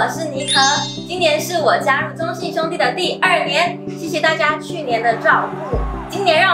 我是妮可今年是我加入中信兄弟的第二年谢谢大家去年的照顾今年让